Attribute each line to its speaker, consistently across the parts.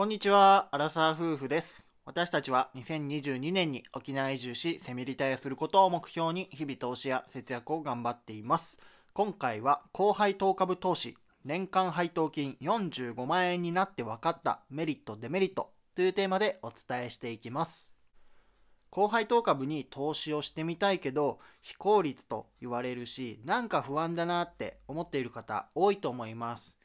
Speaker 1: こんにちは、アラサー夫婦です。私たちは2022年に沖縄移住し、セミリタイアすることを目標に日々投資や節約を頑張っています。今回は高配当株投資、年間配当金45万円になって分かったメリット、デメリットというテーマでお伝えしていきます。高配当株に投資をしてみたいけど非効率と言われるしなんか不安だなって思っている方多いと思います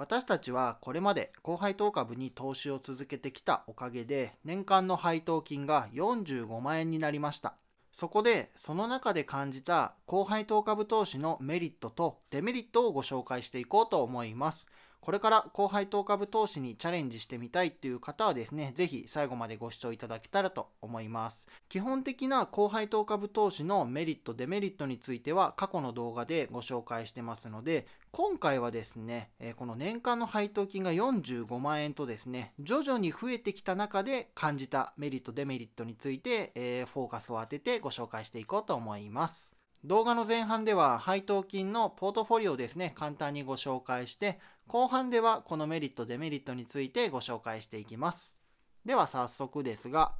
Speaker 1: 私たちはこれまで高配当株に投資を続けてきたおかげで年間の配当金が45万円になりました。そこでその中で感じた高配当株投資のメリットとデメリットをご紹介していこうと思います。これから高配当株投資にチャレンジしてみたいっていう方はですね、ぜひ最後までご視聴いただけたらと思います。基本的な高配当株投資のメリット、デメリットについては過去の動画でご紹介してますので、今回はですね、この年間の配当金が45万円とですね、徐々に増えてきた中で感じたメリット、デメリットについて、フォーカスを当ててご紹介していこうと思います。動画の前半では配当金のポートフォリオをですね、簡単にご紹介して、後半ではこのメリット、デメリットについてご紹介していきます。では早速ですが、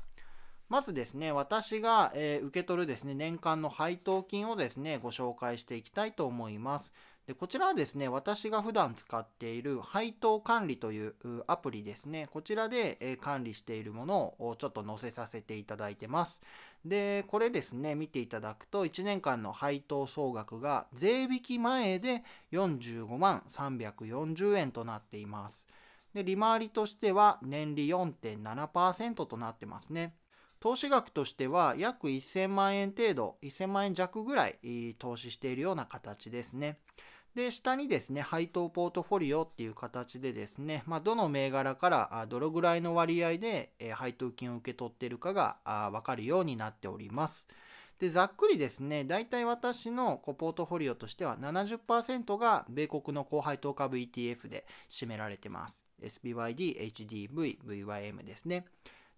Speaker 1: まずですね、私が、え、受け取るですね、年間の配当金をですね、ご紹介していきたいと思います。でこちらはですね、私が普段使っている配当管理というアプリですね、こちらで、え、管理しているものをちょっと載せさせていただいてます。で、これですね、見ていただくと、1年間の配当総額が税引き前で45万340円となっています。で、利回りとしては年利4.7%となってますね。投資額としては約1000万円程度、1000万円弱ぐらい投資しているような形ですね。で、下にですね、配当ポートフォリオっていう形でですね、まあ、どの銘柄からどのぐらいの割合で配当金を受け取っているかがわかるようになっております。で、ざっくりですね、大体私のこうポートフォリオとしては70%が米国の高配当株 ETF で占められてます。SPYD、HDV、VYM ですね。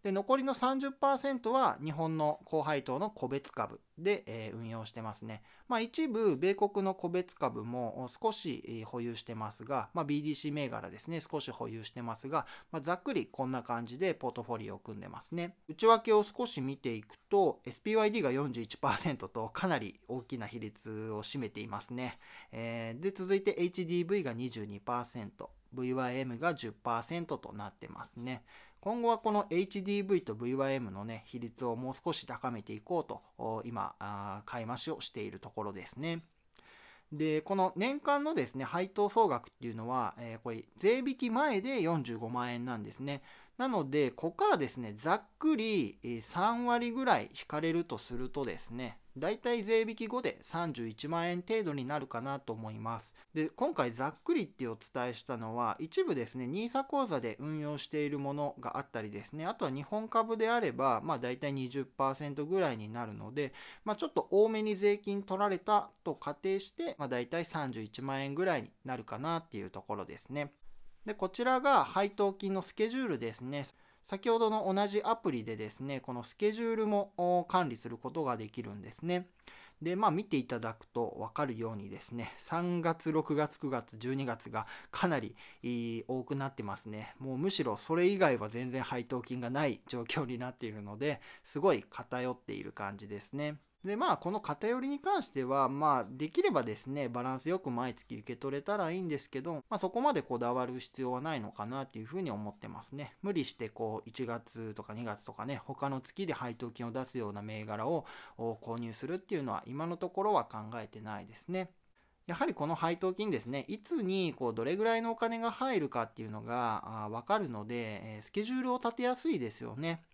Speaker 1: で残りの30%は日本の高配当の個別株で、え、運用してますね。まあ、一部、米国の個別株も少し保有してますが、まあ、BDC 銘柄ですね、少し保有してますが、まあ、ざっくりこんな感じでポートフォリオを組んでますね。内訳を少し見ていくと、SPYD が41%とかなり大きな比率を占めていますね。えー、で、続いて HDV が22%。VYM が10%となってますね。今後はこの HDV と VYM のね、比率をもう少し高めていこうと、今、買い増しをしているところですね。で、この年間のですね、配当総額っていうのは、えー、これ、税引き前で45万円なんですね。なので、ここからですね、ざっくり3割ぐらい引かれるとするとですね、だいたい税引き後で31万円程度になるかなと思います。で、今回ざっくりってお伝えしたのは、一部ですね、NISA 口座で運用しているものがあったりですね、あとは日本株であれば、まあ大体20%ぐらいになるので、まあちょっと多めに税金取られたと仮定して、まあ大体31万円ぐらいになるかなっていうところですね。で、こちらが配当金のスケジュールですね。先ほどの同じアプリでですね、このスケジュールも管理することができるんですね。で、まあ見ていただくと分かるようにですね、3月、6月、9月、12月がかなり多くなってますね。もうむしろそれ以外は全然配当金がない状況になっているので、すごい偏っている感じですね。でまあこの偏りに関してはまあできればですねバランスよく毎月受け取れたらいいんですけど、まあ、そこまでこだわる必要はないのかなっていうふうに思ってますね無理してこう1月とか2月とかね他の月で配当金を出すような銘柄を購入するっていうのは今のところは考えてないですねやはりこの配当金ですね、いつにこうどれぐらいのお金が入るかっていうのが分かるので、スケジュールを立てやすいですよね。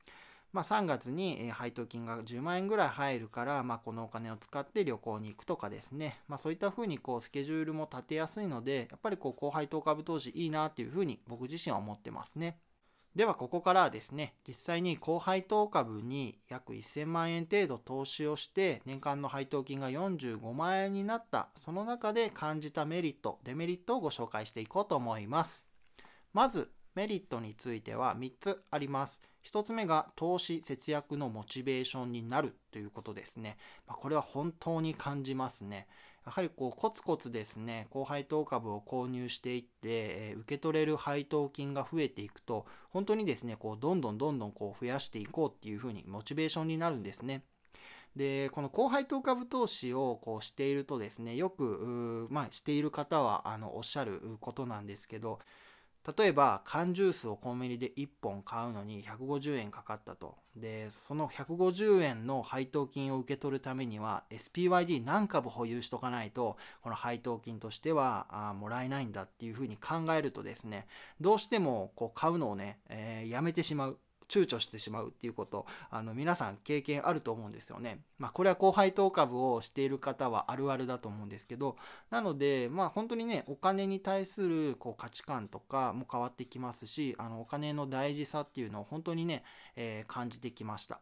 Speaker 1: まあ、3月に配当金が10万円ぐらい入るから、まあ、このお金を使って旅行に行くとかですね、まあ、そういったふうにこうスケジュールも立てやすいのでやっぱりこう高配当株投資いいなっていうふうに僕自身は思ってますね。ではここからはですね実際に高配当株に約1000万円程度投資をして年間の配当金が45万円になったその中で感じたメリットデメリットをご紹介していこうと思います。まずメリットについては3つあります。1つ目が投資節約のモチベーションになるということですね。ま、これは本当に感じますね。やはりこうコツコツですね高配当株を購入していって、え、受け取れる配当金が増えていくと本当にですねこうどんどんどんどんこう増やしていこうっていうふうにモチベーションになるんですね。でこの高配当株投資をこうしているとですねよくまあ、している方はあのおっしゃることなんですけど例えば缶ジュースをコンビニで1本買うのに150円かかったと。でその150円の配当金を受け取るためには SPYD 何株保有しとかないとこの配当金としてはあもらえないんだっていうふうに考えるとですねどうしてもこう買うのをね、えー、やめてしまう。躊躇してしまうっていうことあの皆さん経験あると思うんですよね。まあ、これは高配当株をしている方はあるあるだと思うんですけどなのでまあ本当にねお金に対するこう価値観とかも変わってきますしあのお金の大事さっていうのを本当にね、えー、感じてきました。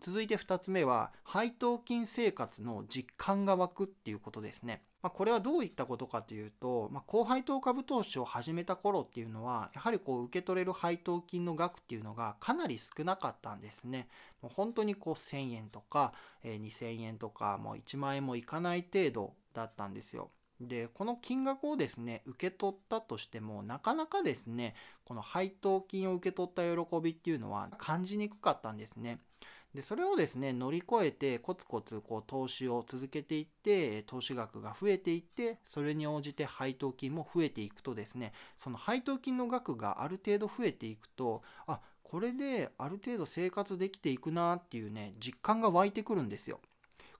Speaker 1: 続いて2つ目は配当金生活の実感が湧くっていうことですね。まあ、これはどういったことかというと、まあ、高配当株投資を始めた頃っていうのはやはりこう受け取れる配当金の額っていうのがかなり少なかったんですね。もう本当にこう1000円とか、え、2000円とかもう1万円もいかない程度だったんですよ。でこの金額をですね受け取ったとしてもなかなかですねこの配当金を受け取った喜びっていうのは感じにくかったんですね。でそれをですね乗り越えてコツコツこう投資を続けていって投資額が増えていってそれに応じて配当金も増えていくとですねその配当金の額がある程度増えていくとあこれである程度生活できていくなっていうね実感が湧いてくるんですよ。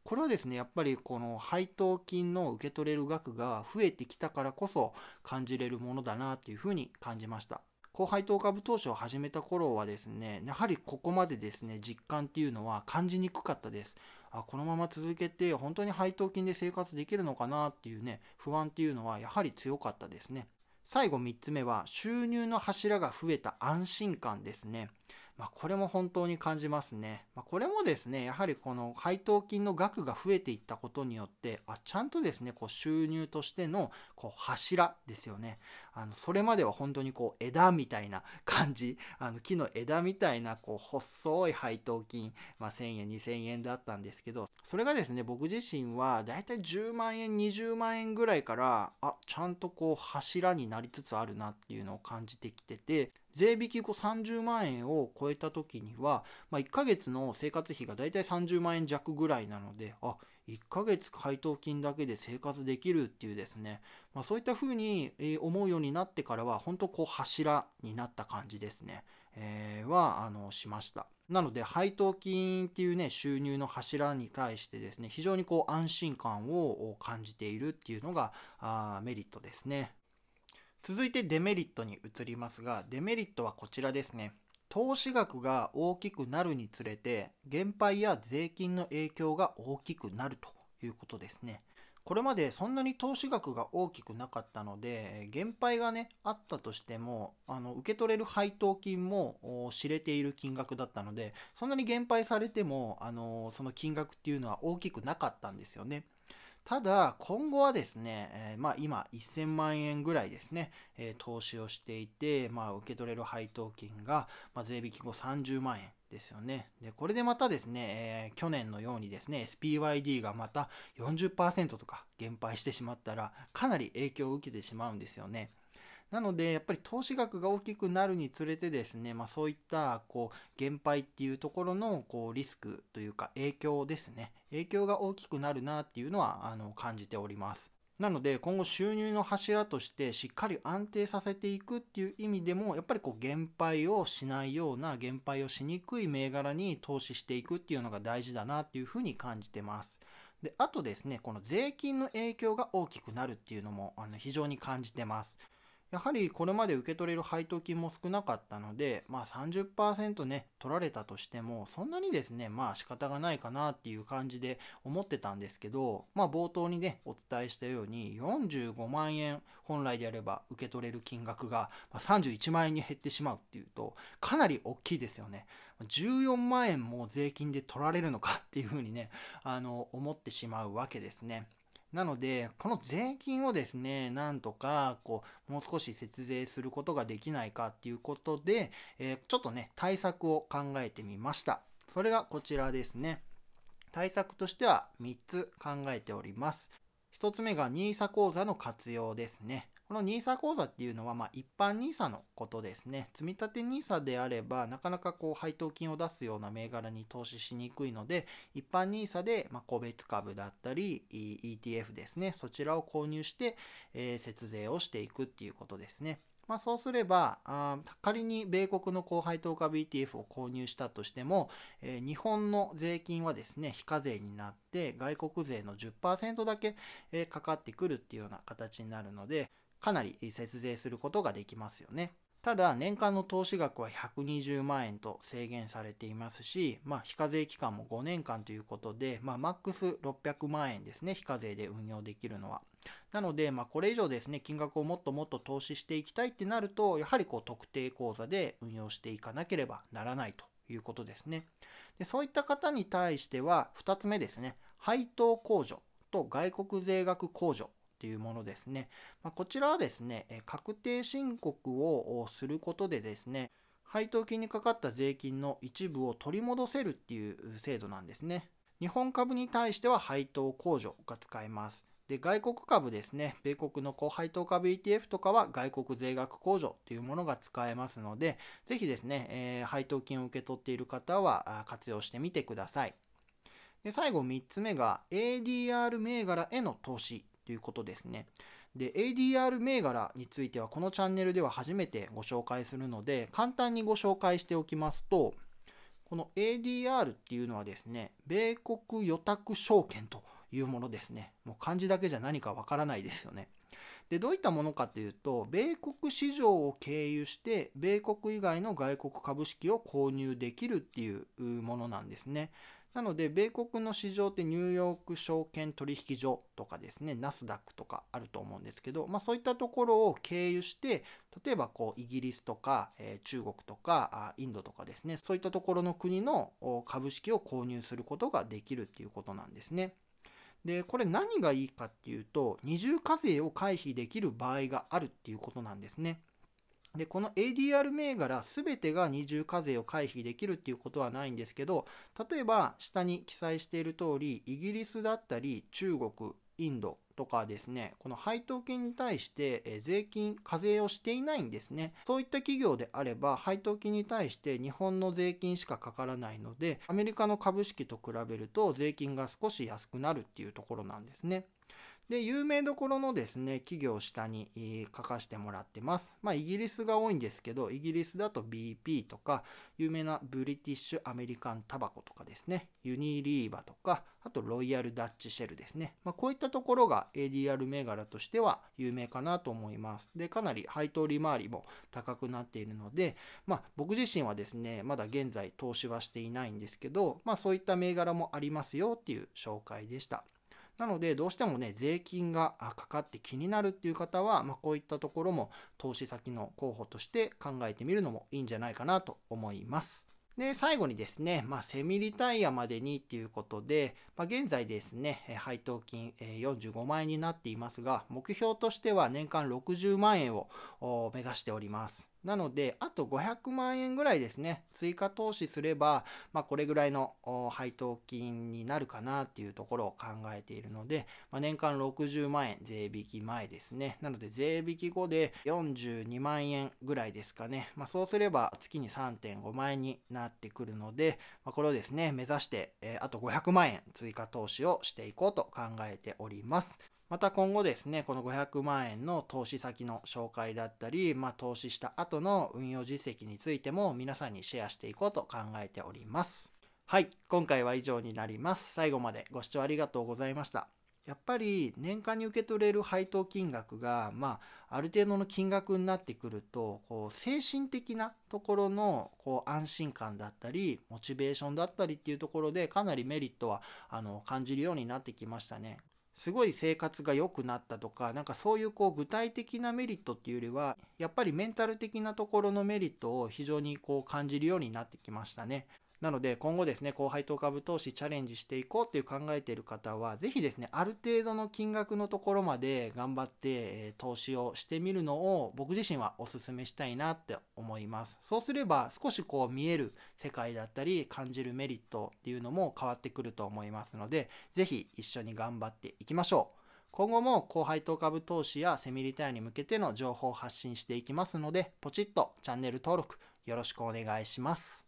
Speaker 1: これはですねやっぱりこの配当金の受け取れる額が増えてきたからこそ感じれるものだなっていうふうに感じました。高配当株投資を始めた頃はですね、やはりここまでですね、実感っていうのは感じにくかったです。あこのまま続けて本当に配当金で生活できるのかなっていうね、不安っていうのはやはり強かったですね。最後3つ目は収入の柱が増えた安心感ですね。まあ、これも本当に感じますね。まあ、これもですね、やはりこの配当金の額が増えていったことによって、あちゃんとですね、こう収入としてのこう柱ですよね。あのそれまでは本当にこう枝みたいな 感じ、あの木の枝みたいなこう細い配当金、まあ、1000円、2000円だったんですけど、それがですね、僕自身はだいたい10万円、20万円ぐらいから、あちゃんとこう柱になりつつあるなっていうのを感じてきてて、税引き後30万円を超えた時には、まあ、1ヶ月の生活費がだいたい30万円弱ぐらいなので、あ、1ヶ月配当金だけで生活できるっていうですね、まあ、そういった風に思うようになってからは、本当こう柱になった感じですね、えー、は、あの、しました。なので、配当金っていうね、収入の柱に対してですね、非常にこう安心感を感じているっていうのがあメリットですね。続いてデメリットに移りますが、デメリットはこちらですね。投資額が大きくなるにつれて、減配や税金の影響が大きくなるということですね。これまでそんなに投資額が大きくなかったので、減配がね、あったとしても、あの受け取れる配当金も知れている金額だったので、そんなに減配されても、あのその金額っていうのは大きくなかったんですよね。ただ、今後はですね、えー、まあ、今、1000万円ぐらいですね、えー、投資をしていて、まあ、受け取れる配当金が、まあ、税引き後30万円ですよね。で、これでまたですね、えー、去年のようにですね、SPYD がまた40%とか減配してしまったら、かなり影響を受けてしまうんですよね。なので、やっぱり投資額が大きくなるにつれてですね、まあ、そういったこう減配っていうところのこうリスクというか影響ですね、影響が大きくなるなっていうのはあの感じております。なので今後収入の柱としてしっかり安定させていくっていう意味でもやっぱりこう減配をしないような減配をしにくい銘柄に投資していくっていうのが大事だなっていうふうに感じてます。であとですねこの税金の影響が大きくなるっていうのもあの非常に感じてます。やはりこれまで受け取れる配当金も少なかったので、まあ30%ね、取られたとしても、そんなにですね、まあ仕方がないかなっていう感じで思ってたんですけど、まあ冒頭にね、お伝えしたように、45万円本来であれば受け取れる金額が31万円に減ってしまうっていうと、かなり大きいですよね。14万円も税金で取られるのかっていうふうにね、あの、思ってしまうわけですね。なので、この税金をですね、なんとか、こう、もう少し節税することができないかっていうことで、えー、ちょっとね、対策を考えてみました。それがこちらですね。対策としては3つ考えております。1つ目が NISA 口座の活用ですね。この NISA 口座っていうのは、まあ、一般 NISA のことですね。積立 NISA であれば、なかなかこう配当金を出すような銘柄に投資しにくいので、一般 NISA で、ま、個別株だったり、ETF ですね。そちらを購入して、えー、節税をしていくっていうことですね。まあ、そうすればあ仮に米国の高配当株 ETF を購入したとしても、えー、日本の税金はですね非課税になって外国税の10%だけ、えー、かかってくるっていうような形になるのでかなり節税することができますよね。ただ年間の投資額は120万円と制限されていますし、まあ、非課税期間も5年間ということで、まあ、マックス600万円ですね非課税で運用できるのはなので、まあ、これ以上ですね金額をもっともっと投資していきたいってなるとやはりこう特定口座で運用していかなければならないということですねでそういった方に対しては2つ目ですね配当控除と外国税額控除っていうものですね。ま、こちらはですね、確定申告をすることでですね、配当金にかかった税金の一部を取り戻せるっていう制度なんですね。日本株に対しては配当控除が使えます。で外国株ですね、米国の高配当株 ETF とかは外国税額控除というものが使えますので、ぜひですね、えー、配当金を受け取っている方は活用してみてください。で最後3つ目が ADR 銘柄への投資ということですね。で、ADR 銘柄についてはこのチャンネルでは初めてご紹介するので、簡単にご紹介しておきますと、この ADR っていうのはですね、米国予託証券というものですね。もう漢字だけじゃ何かわからないですよね。で、どういったものかというと、米国市場を経由して、米国以外の外国株式を購入できるっていうものなんですね。なので、米国の市場ってニューヨーク証券取引所とかですね、ナスダックとかあると思うんですけど、まあそういったところを経由して、例えばこうイギリスとか、えー、中国とかインドとかですね、そういったところの国の株式を購入することができるっていうことなんですね。で、これ何がいいかっていうと、二重課税を回避できる場合があるっていうことなんですね。で、この ADR 銘柄全てが二重課税を回避できるっていうことはないんですけど、例えば下に記載している通り、イギリスだったり中国、インドとかですね、この配当金に対して税金、課税をしていないんですね。そういった企業であれば、配当金に対して日本の税金しかかからないので、アメリカの株式と比べると税金が少し安くなるっていうところなんですね。で、有名どころのですね、企業下に書かせてもらってます。まあ、イギリスが多いんですけど、イギリスだと BP とか、有名なブリティッシュアメリカンタバコとかですね、ユニリーバとか、あとロイヤルダッチシェルですね。まあ、こういったところが ADR 銘柄としては有名かなと思います。で、かなり配当利回りも高くなっているので、まあ、僕自身はですね、まだ現在投資はしていないんですけど、まあ、そういった銘柄もありますよっていう紹介でした。なので、どうしてもね、税金がかかって気になるっていう方は、まあ、こういったところも投資先の候補として考えてみるのもいいんじゃないかなと思います。で、最後にですね、まあ、セミリタイヤまでにっていうことで、まあ、現在ですね、配当金45万円になっていますが、目標としては年間60万円を目指しております。なので、あと500万円ぐらいですね、追加投資すれば、まあ、これぐらいの配当金になるかなっていうところを考えているので、まあ、年間60万円税引き前ですね。なので、税引き後で42万円ぐらいですかね。まあ、そうすれば月に3.5万円になってくるので、まあ、これをですね、目指して、えー、あと500万円追加投資をしていこうと考えております。また今後ですね、この500万円の投資先の紹介だったり、まあ、投資した後の運用実績についても皆さんにシェアしていこうと考えております。はい、今回は以上になります。最後までご視聴ありがとうございました。やっぱり年間に受け取れる配当金額が、まあ、ある程度の金額になってくるとこう精神的なところのこう安心感だったりモチベーションだったりっていうところでかなりメリットはあの感じるようになってきましたね。すごい生活が良くなったとか、なんかそういうこう具体的なメリットっていうよりは、やっぱりメンタル的なところのメリットを非常にこう感じるようになってきましたね。なので今後ですね、高配当株投資チャレンジしていこうっていう考えている方は、ぜひですね、ある程度の金額のところまで頑張って投資をしてみるのを僕自身はお勧めしたいなって思います。そうすれば少しこう見える世界だったり感じるメリットっていうのも変わってくると思いますので、ぜひ一緒に頑張っていきましょう。今後も高配当株投資やセミリタイアに向けての情報を発信していきますので、ポチッとチャンネル登録よろしくお願いします。